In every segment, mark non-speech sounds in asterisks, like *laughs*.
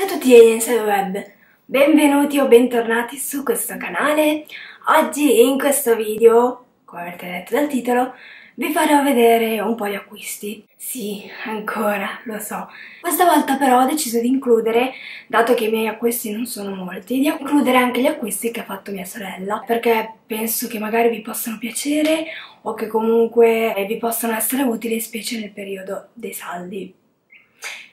Ciao a tutti del web, benvenuti o bentornati su questo canale. Oggi in questo video, come avete letto dal titolo, vi farò vedere un po' di acquisti. Sì, ancora, lo so. Questa volta però ho deciso di includere, dato che i miei acquisti non sono molti, di includere anche gli acquisti che ha fatto mia sorella, perché penso che magari vi possano piacere o che comunque vi possano essere utili, specie nel periodo dei saldi.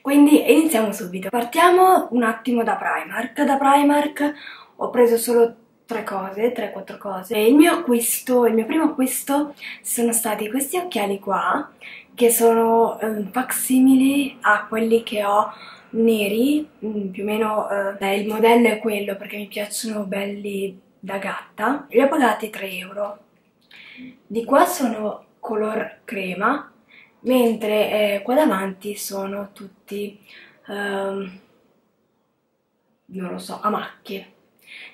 Quindi iniziamo subito. Partiamo un attimo da Primark. Da Primark ho preso solo tre cose, tre quattro cose. E il mio acquisto, il mio primo acquisto sono stati questi occhiali qua, che sono um, facsimili a quelli che ho neri, um, più o meno uh, il modello è quello perché mi piacciono belli da gatta. Li ho pagati 3 euro. Di qua sono color crema, mentre eh, qua davanti sono tutti, um, non lo so, a macchie.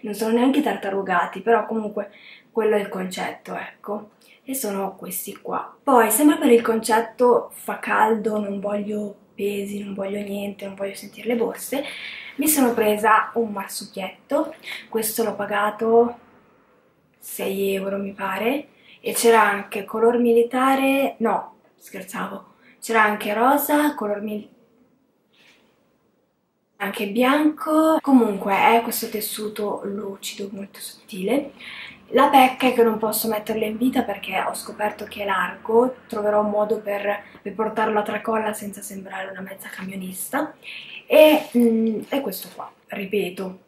Non sono neanche tartarugati, però comunque quello è il concetto, ecco. E sono questi qua. Poi, sempre per il concetto fa caldo, non voglio pesi, non voglio niente, non voglio sentire le borse, mi sono presa un marsupietto. Questo l'ho pagato 6 euro, mi pare. E c'era anche color militare, no, scherzavo. C'era anche rosa, color mil... anche bianco. Comunque è questo tessuto lucido, molto sottile. La pecca è che non posso metterlo in vita perché ho scoperto che è largo, troverò un modo per, per portarlo a tracolla senza sembrare una mezza camionista. E mm, è questo qua, ripeto,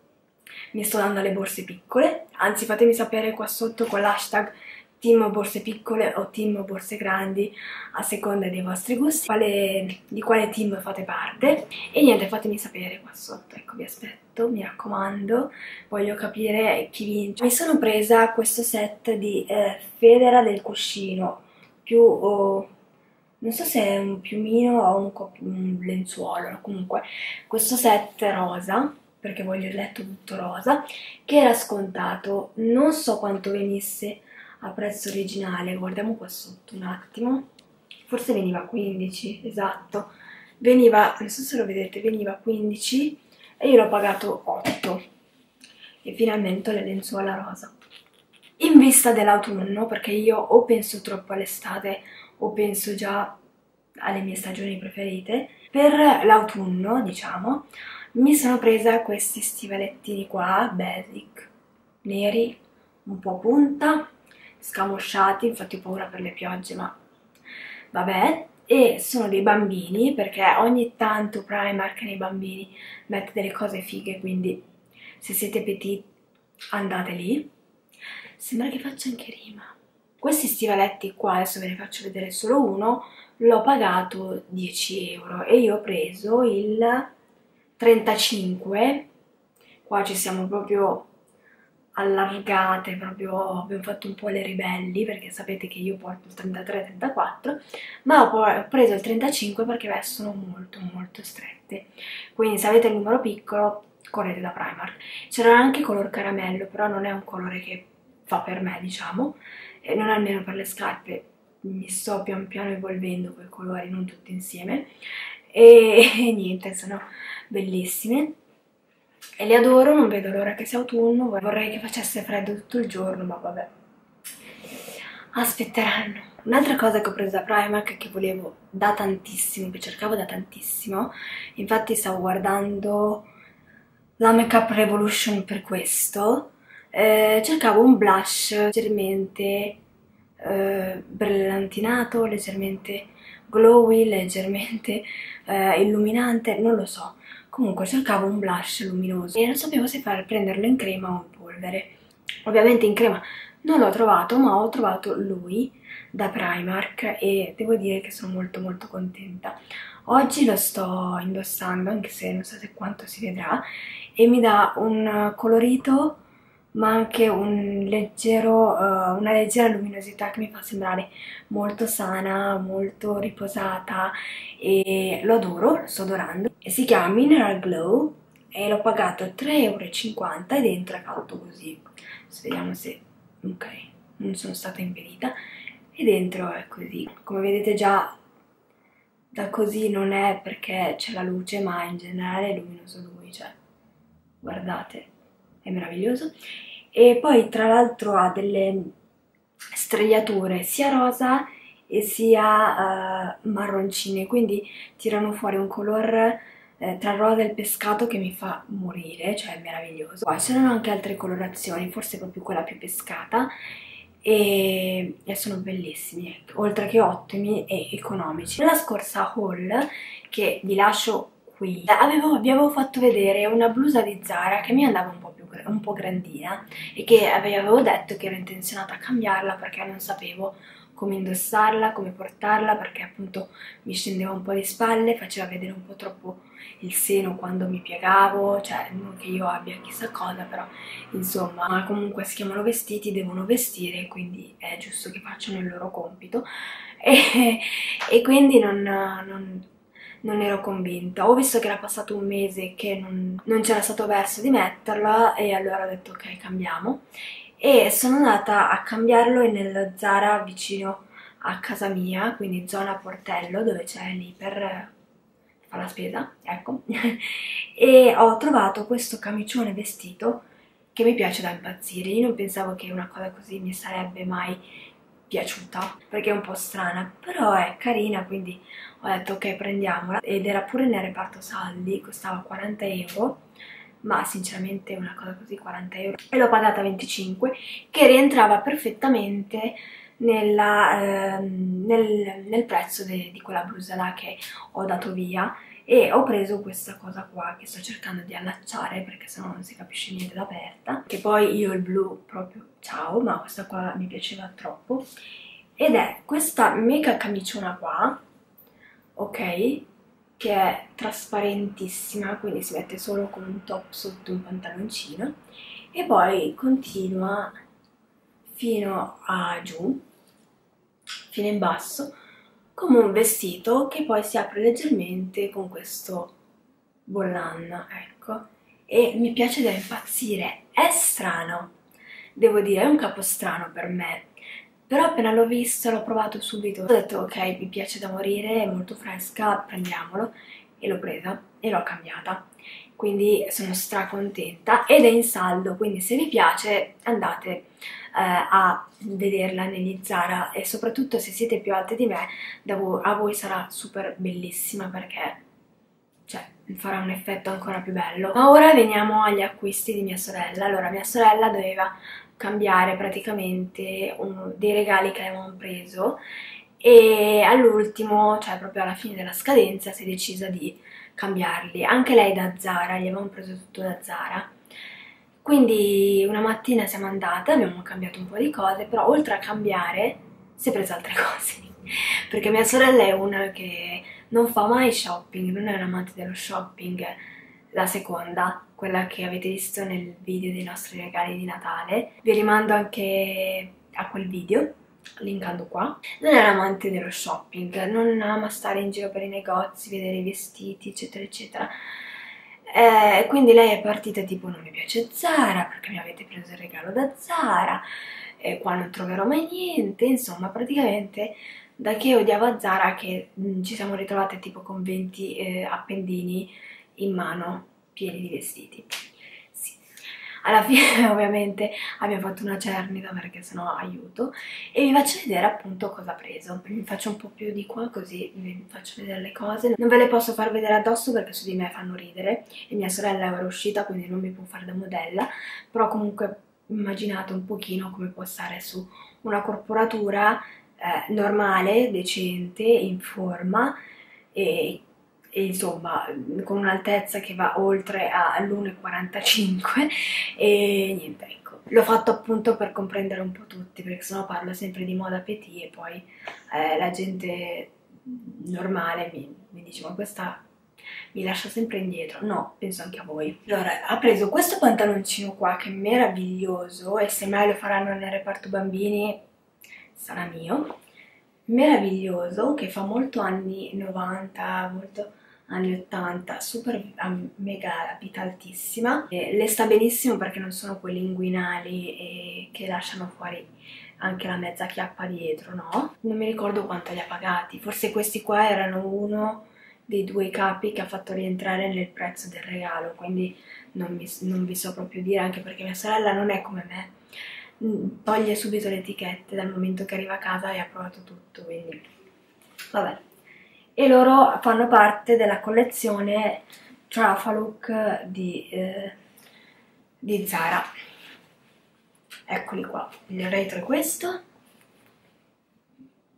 mi sto dando le borse piccole, anzi fatemi sapere qua sotto con l'hashtag team borse piccole o team borse grandi a seconda dei vostri gusti, quale, di quale team fate parte e niente fatemi sapere qua sotto, ecco vi aspetto, mi raccomando, voglio capire chi vince. Mi sono presa questo set di eh, federa del cuscino, più... Oh, non so se è un piumino o un, un lenzuolo, comunque questo set rosa perché voglio il letto tutto rosa, che era scontato, non so quanto venisse a prezzo originale, guardiamo qua sotto un attimo, forse veniva 15, esatto, veniva, non so se lo vedete, veniva 15 e io l'ho pagato 8 e finalmente ho le lenzuola rosa. In vista dell'autunno, perché io o penso troppo all'estate o penso già alle mie stagioni preferite, per l'autunno, diciamo, mi sono presa questi stivalettini qua, basic, neri, un po' punta, scamosciati, infatti ho paura per le piogge, ma vabbè. E sono dei bambini, perché ogni tanto Primark nei bambini mette delle cose fighe, quindi se siete petit andate lì. Sembra che faccia anche rima. Questi stivaletti qua, adesso ve ne faccio vedere solo uno, l'ho pagato 10 euro e io ho preso il 35, qua ci siamo proprio allargate, proprio abbiamo fatto un po' le ribelli perché sapete che io porto il 33-34 ma ho preso il 35 perché vestono molto molto strette. Quindi se avete il numero piccolo correte da Primark. C'era anche color caramello però non è un colore che fa per me diciamo e non almeno per le scarpe. Mi sto pian piano evolvendo quei colori non tutti insieme. E, e *laughs* niente sono bellissime e le adoro, non vedo l'ora che sia autunno, vorrei che facesse freddo tutto il giorno, ma vabbè. Aspetteranno. Un'altra cosa che ho preso da Primark che volevo da tantissimo, che cercavo da tantissimo, infatti stavo guardando la Makeup Revolution per questo, eh, cercavo un blush leggermente eh, brillantinato, leggermente glowy, leggermente eh, illuminante, non lo so Comunque cercavo un blush luminoso e non sapevo se fare prenderlo in crema o in polvere. Ovviamente in crema non l'ho trovato, ma ho trovato lui da Primark e devo dire che sono molto molto contenta. Oggi lo sto indossando, anche se non so se quanto si vedrà, e mi dà un colorito ma anche un leggero, uh, una leggera luminosità che mi fa sembrare molto sana, molto riposata e lo adoro, lo sto adorando. E si chiama Mineral Glow e l'ho pagato 3,50 euro e dentro è fatto così. Adesso vediamo se... ok, non sono stata impedita. E dentro è così. Come vedete già da così non è perché c'è la luce ma in generale è luminoso lui cioè, guardate, è meraviglioso. E poi tra l'altro ha delle strigliature sia rosa e sia uh, marroncine, quindi tirano fuori un colore eh, tra rosa e pescato che mi fa morire, cioè è meraviglioso. Poi c'erano anche altre colorazioni, forse proprio quella più pescata, e, e sono bellissimi, oltre che ottimi e economici. Nella scorsa haul, che vi lascio qui, avevo, vi avevo fatto vedere una blusa di Zara che mi andava un po' più un po' grandina e che avevo detto che ero intenzionata a cambiarla perché non sapevo come indossarla, come portarla, perché appunto mi scendeva un po' di spalle, faceva vedere un po' troppo il seno quando mi piegavo, cioè non che io abbia chissà cosa, però insomma comunque si chiamano vestiti, devono vestire, quindi è giusto che facciano il loro compito. *laughs* E, e quindi non, non, non, ero convinta. Ho visto che era passato un mese che non, non c'era stato verso di metterla e allora ho detto ok cambiamo e sono andata a cambiarlo nel Zara vicino a casa mia, quindi zona Portello dove c'è l'iper fa la spesa, ecco, *laughs* e ho trovato questo camicione vestito che mi piace da impazzire. Io non pensavo che una cosa così mi sarebbe mai piaciuta perché è un po' strana, però è carina, quindi ho detto ok prendiamola. Ed era pure nel reparto saldi, costava 40 euro ma sinceramente una cosa così 40 euro. E l'ho pagata 25 che rientrava perfettamente nella, ehm, nel, nel, prezzo de, di quella blusa là che ho dato via e ho preso questa cosa qua che sto cercando di allacciare perché sennò non si capisce niente da aperta che poi io il blu proprio ciao ma questa qua mi piaceva troppo. Ed è questa mega camiciona qua ok che è trasparentissima, quindi si mette solo con un top sotto un pantaloncino e poi continua fino a giù, fino in basso, come un vestito che poi si apre leggermente con questo bollan, ecco. E mi piace da impazzire, è strano, devo dire, è un capo strano per me, però appena l'ho visto, l'ho provato subito, ho detto ok, mi piace da morire, è molto fresca, prendiamolo. E l'ho presa e l'ho cambiata. Quindi sono stracontenta ed è in saldo, quindi se vi piace andate a vederla negli Zara e soprattutto se siete più alte di me, vo a voi sarà super bellissima perché cioè, farà un effetto ancora più bello. Ma ora veniamo agli acquisti di mia sorella. Allora, mia sorella doveva cambiare praticamente un, dei regali che avevamo preso e all'ultimo, cioè proprio alla fine della scadenza, si è decisa di cambiarli. Anche lei da Zara, gli avevamo preso tutto da Zara. Quindi una mattina siamo andate, abbiamo cambiato un po' di cose, però oltre a cambiare si è presa altre *laughs* cose. Perché mia sorella è una che non fa mai shopping, non è un amante dello shopping, la seconda, quella che avete visto nel video dei nostri regali di Natale. Vi rimando anche a quel video, linkando qua. Non è un amante dello shopping, non ama stare in giro per i negozi, vedere i vestiti, eccetera, eccetera. Eh, quindi lei è partita tipo non mi piace Zara perché mi avete preso il regalo da Zara, e qua non troverò mai niente, insomma praticamente da che odiava Zara che mh, mm, ci siamo ritrovate tipo con 20 eh, appendini in mano pieni di vestiti. Alla fine *laughs* ovviamente abbiamo fatto una cernita perché sennò aiuto e vi faccio vedere appunto cosa ho preso. Vi faccio un po' più di qua così vi faccio vedere le cose. Non ve le posso far vedere addosso perché su di me fanno ridere e mia sorella è ora uscita quindi non mi può fare da modella, però comunque immaginate un pochino come può stare su una corporatura eh, normale, decente, in forma e insomma con un'altezza che va oltre all'1,45 e niente ecco. L'ho fatto appunto per comprendere un po' tutti perché sennò parlo sempre di moda petit e poi eh, la gente normale mi, mi dice ma questa mi lascia sempre indietro. No, penso anche a voi. Allora ha preso questo pantaloncino qua che è meraviglioso e se mai lo faranno nel reparto bambini sarà mio. Meraviglioso che fa molto anni 90 molto anni 80, super mega vita altissima. E le sta benissimo perché non sono quelli inguinali e che lasciano fuori anche la mezza chiappa dietro, no? Non mi ricordo quanto li ha pagati, forse questi qua erano uno dei due capi che ha fatto rientrare nel prezzo del regalo, quindi non, mi, non vi so proprio dire, anche perché mia sorella non è come me, mm, toglie subito le etichette dal momento che arriva a casa e ha provato tutto, quindi vabbè. E loro fanno parte della collezione Trafaluk di, eh, di Zara. Eccoli qua, il retro è questo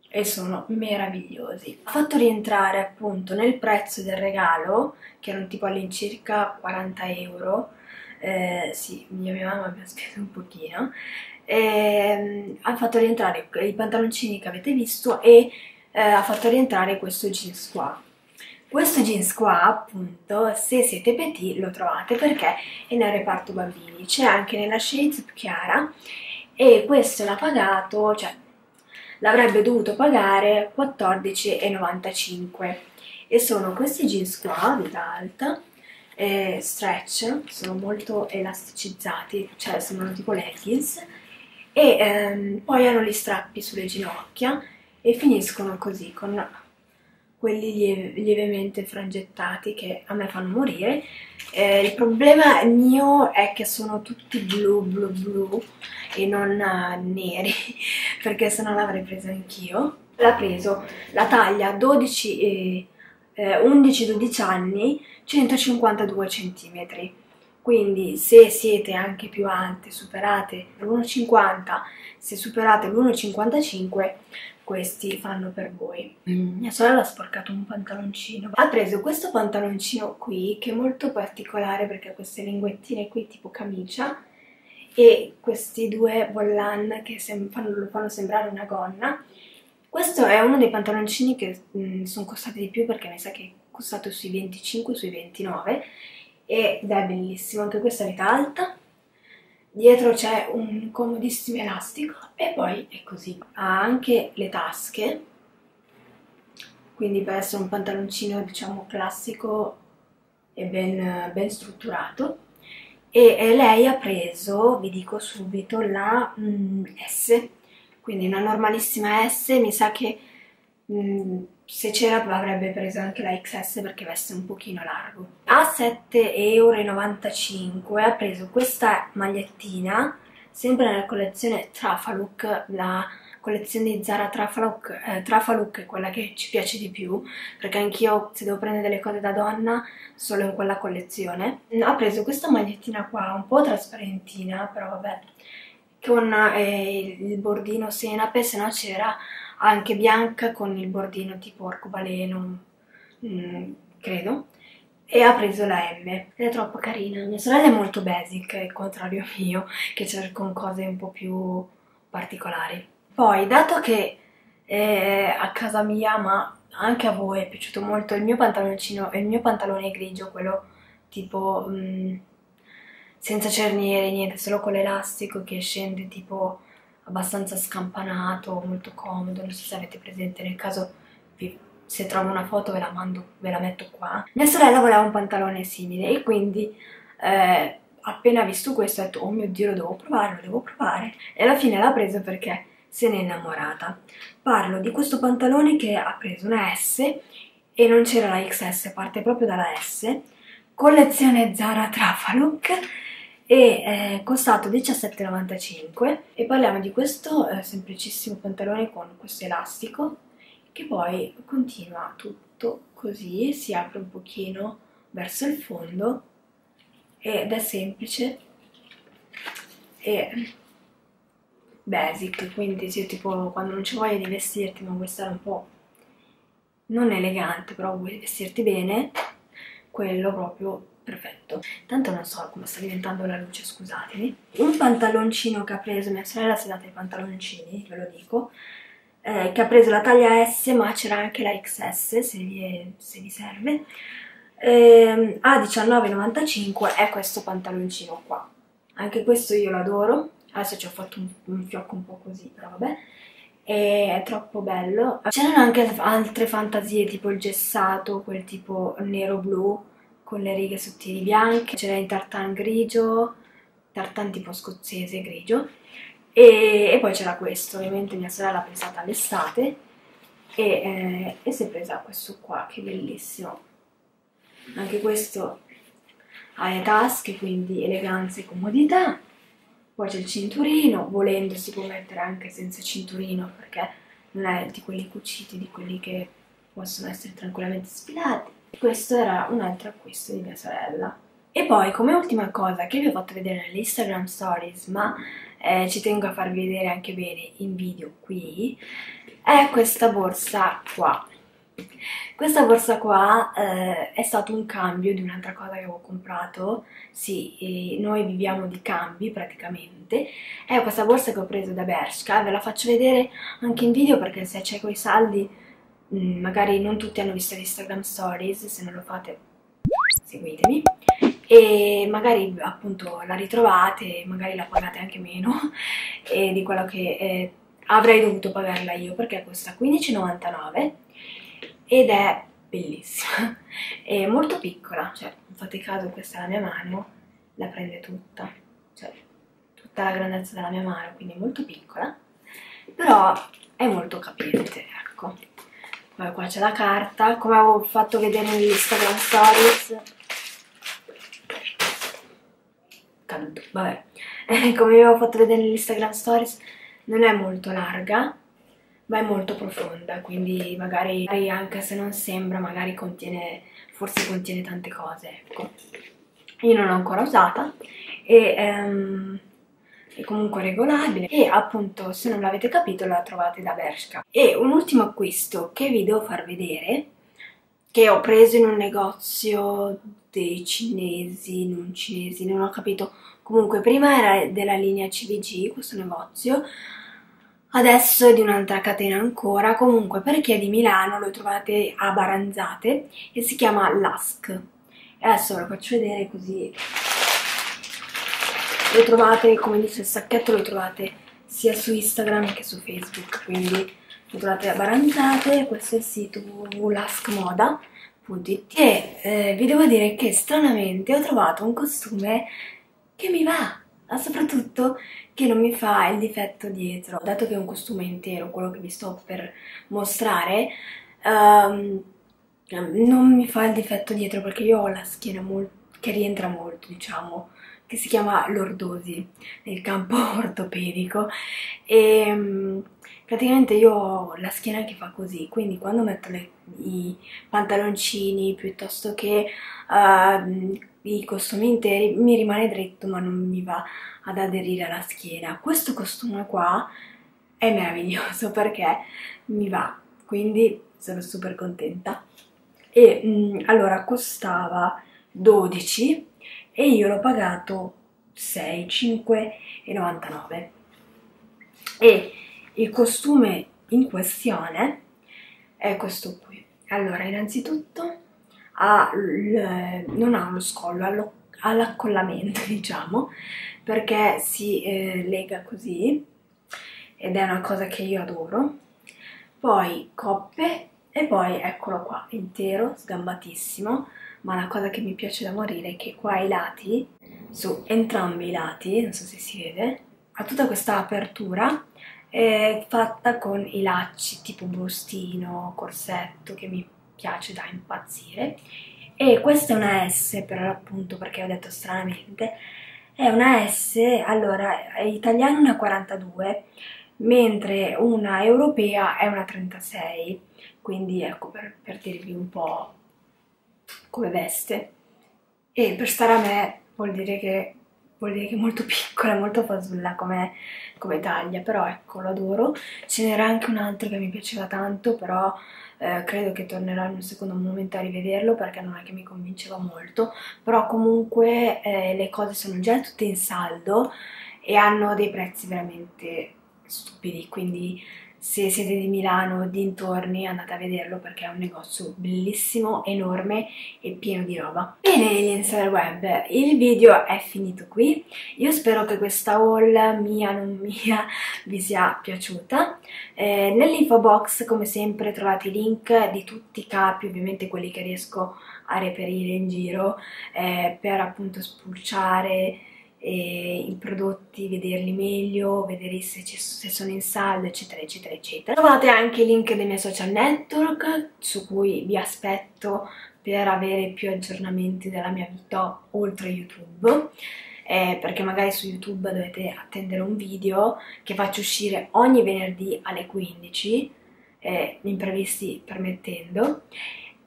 e sono meravigliosi. Ha fatto rientrare appunto nel prezzo del regalo, che erano tipo all'incirca 40 euro, eh, sì, mia, mia mamma mi ha speso un pochino, eh, ha fatto rientrare i pantaloncini che avete visto e eh, ha fatto rientrare questo jeans qua. Questo jeans qua, appunto, se siete petit lo trovate perché è nel reparto bambini, c'è anche nella shades più chiara e questo l'ha pagato, cioè l'avrebbe dovuto pagare 14,95 e sono questi jeans qua, vita alta, eh, stretch, sono molto elasticizzati, cioè sembrano tipo leggings. E ehm, poi hanno gli strappi sulle ginocchia e finiscono così con quelli lieve, lievemente frangettati che a me fanno morire. Eh, il problema mio è che sono tutti blu blu blu e non uh, neri *laughs* perché se no l'avrei preso anch'io. L'ha preso la taglia 12 e eh, 11-12 anni 152 cm quindi se siete anche più alte superate l'1,50 se superate l'1,55 questi fanno per voi. Mm. Mia sorella ha sporcato un pantaloncino. Ha preso questo pantaloncino qui, che è molto particolare perché ha queste linguettine qui tipo camicia, e questi due vollan che fanno, lo fanno sembrare una gonna. Questo è uno dei pantaloncini che mm, sono costati di più perché mi sa che è costato sui 25, sui 29 ed è bellissimo, anche questa è vita alta dietro c'è un comodissimo elastico e poi è così. Ha anche le tasche, quindi per essere un pantaloncino diciamo classico e ben, ben strutturato. E, e, lei ha preso, vi dico subito, la mm, S, quindi una normalissima S, mi sa che mm, se c'era avrebbe preso anche la XS perché veste un pochino largo. A 7,95€ ha preso questa magliettina, sempre nella collezione Trafaluk, la collezione di Zara Trafaluk, eh, Trafaluk è quella che ci piace di più, perché anch'io se devo prendere delle cose da donna solo in quella collezione. Ha preso questa magliettina qua, un po' trasparentina, però vabbè, con eh, il bordino senape, se no c'era anche bianca con il bordino tipo arcobaleno, mm, credo, e ha preso la M ed è troppo carina. Mia sorella è molto basic, al contrario *laughs* mio, che cerco cose un po' più particolari. Poi, dato che eh, a casa mia, ma anche a voi è piaciuto molto il mio pantaloncino, il mio pantalone grigio, quello tipo mh, mm, senza cerniere, niente, solo con l'elastico che scende tipo abbastanza scampanato, molto comodo, non so se avete presente, nel caso vi, se trovo una foto ve la mando, ve la metto qua. Mia sorella voleva un pantalone simile e quindi eh, appena visto questo ho detto oh mio dio lo devo provare, lo devo provare e alla fine l'ha preso perché se n'è innamorata. Parlo di questo pantalone che ha preso una S e non c'era la XS, parte proprio dalla S, collezione Zara Trafaluk e è costato 17,95 e parliamo di questo eh, semplicissimo pantalone con questo elastico che poi continua tutto così, si apre un pochino verso il fondo ed è semplice e basic, quindi se tipo quando non c'è voglia di vestirti ma vuoi stare un po' non elegante però vuoi vestirti bene, quello proprio perfetto. Tanto non so come sta diventando la luce, scusatemi. Un pantaloncino che ha preso, mia sorella si è data i pantaloncini, ve lo dico, eh, che ha preso la taglia S ma c'era anche la XS se vi, se vi serve. Eh, a 19,95 è questo pantaloncino qua. Anche questo io l'adoro. Adesso ci ho fatto un, un fiocco un po' così, però vabbè è troppo bello. C'erano anche altre fantasie tipo il gessato, quel tipo nero-blu, con le righe sottili bianche, c'era in tartan grigio, tartan tipo scozzese grigio, e, e poi c'era questo, ovviamente mia sorella ha pensato all'estate, e, eh, e si è presa questo qua che bellissimo. Anche questo ha le tasche quindi eleganza e comodità. Poi c'è il cinturino volendo si può mettere anche senza cinturino perché non è di quelli cuciti di quelli che possono essere tranquillamente sfilati questo era un altro acquisto di mia sorella. E poi come ultima cosa che vi ho fatto vedere nelle Instagram stories ma eh, ci tengo a farvi vedere anche bene in video qui è questa borsa qua. Questa borsa qua eh, è stato un cambio di un'altra cosa che avevo comprato, sì, noi viviamo di cambi praticamente, è questa borsa che ho preso da Bershka, ve la faccio vedere anche in video perché se c'è quei saldi, magari non tutti hanno visto l'Instagram Stories, se non lo fate seguitemi, e magari appunto la ritrovate, magari la pagate anche meno *laughs* di quello che eh, avrei dovuto pagarla io perché costa 15,99 ed è bellissima. *laughs* È molto piccola cioè fate caso questa è la mia mano la prende tutta. Cioè tutta la grandezza della mia mano quindi molto piccola però è molto capiente ecco poi qua c'è la carta. Come avevo fatto vedere nell'Instagram Stories. Caduto vabbè. *laughs* Come avevo fatto vedere nell'Instagram Stories non è molto larga ma è molto profonda, quindi magari anche se non sembra, magari contiene, forse contiene tante cose, ecco. Io non l'ho ancora usata e um, è comunque regolabile e appunto se non l'avete capito la trovate da Bershka. E un ultimo acquisto che vi devo far vedere, che ho preso in un negozio dei cinesi, non cinesi, non ho capito, comunque prima era della linea CVG questo negozio, adesso è di un'altra catena ancora, comunque per chi è di Milano lo trovate a Baranzate e si chiama Lask. Adesso ve lo faccio vedere così lo trovate, come dice il sacchetto, lo trovate sia su Instagram che su Facebook, quindi lo trovate a Baranzate, questo è il sito www.laskmoda.it e eh, vi devo dire che stranamente ho trovato un costume che mi va, ma soprattutto che non mi fa il difetto dietro. Dato che è un costume intero, quello che vi sto per mostrare, um, non mi fa il difetto dietro perché io ho la schiena che rientra molto, diciamo, che si chiama lordosi nel campo *laughs* ortopedico e um, praticamente io ho la schiena che fa così, quindi quando metto le, i pantaloncini piuttosto che uh, i costumi interi mi rimane dritto ma non mi va ad aderire alla schiena. Questo costume qua è meraviglioso *laughs* perché mi va, quindi sono super contenta. E mh, mm, allora costava 12 e io l'ho pagato 6, 5,99 e il costume in questione è questo qui. Allora, innanzitutto ha non ha lo scollo, ha l'accollamento, *laughs* diciamo, perché si eh, lega così ed è una cosa che io adoro. Poi coppe e poi eccolo qua, intero, sgambatissimo, ma la cosa che mi piace da morire è che qua ai lati, su entrambi i lati, non so se si vede, ha tutta questa apertura è fatta con i lacci tipo brustino, corsetto che mi piace da impazzire. E questa è una S per l'appunto perché ho detto stranamente è una S, allora è italiana una 42 mentre una europea è una 36 quindi ecco per, per dirvi un po' come veste e per stare a me vuol dire che vuol dire che è molto *laughs* piccola, molto fasulla come, come taglia, però ecco, lo adoro. Ce n'era anche un altro che mi piaceva tanto, però eh, credo che tornerò in un secondo momento a rivederlo perché non è che mi convinceva molto, però comunque eh, le cose sono già tutte in saldo e hanno dei prezzi veramente stupidi, quindi se siete di Milano o dintorni andate a vederlo perché è un negozio bellissimo, enorme e pieno di roba. Bene aliens del web, il video è finito qui, io spero che questa haul mia non mia *laughs* vi sia piaciuta. Eh, Nell'info box come sempre trovate i link di tutti i capi, ovviamente quelli che riesco a reperire in giro eh, per appunto spulciare i prodotti, vederli meglio, vedere se, se, sono in saldo, eccetera, eccetera, eccetera. Trovate anche i link dei miei social network su cui vi aspetto per avere più aggiornamenti della mia vita oltre YouTube. Eh, perché magari su YouTube dovete attendere un video che faccio uscire ogni venerdì alle 15, eh, imprevisti permettendo,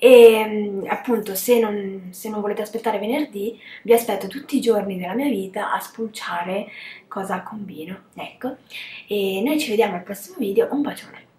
e mm, appunto se non, se non volete aspettare venerdì vi aspetto tutti i giorni della mia vita a spulciare cosa combino ecco. E noi ci vediamo al prossimo video un bacione